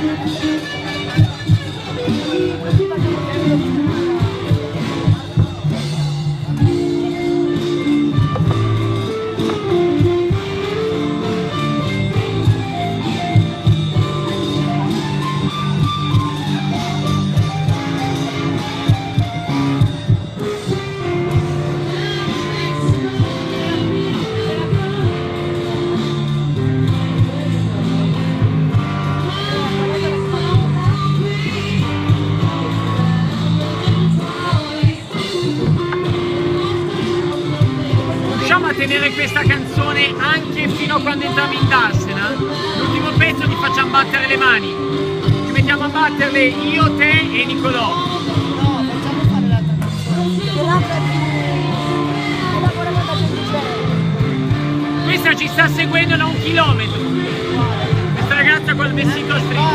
Thank you. tenere questa canzone anche fino a quando entriamo in Darsena. L'ultimo pezzo ti facciamo battere le mani. Ci mettiamo a batterle io, te e Nicolò. No, facciamo fare l'altra canzone. Questa ci sta seguendo da un chilometro. Questa ragazza col vestito stretto.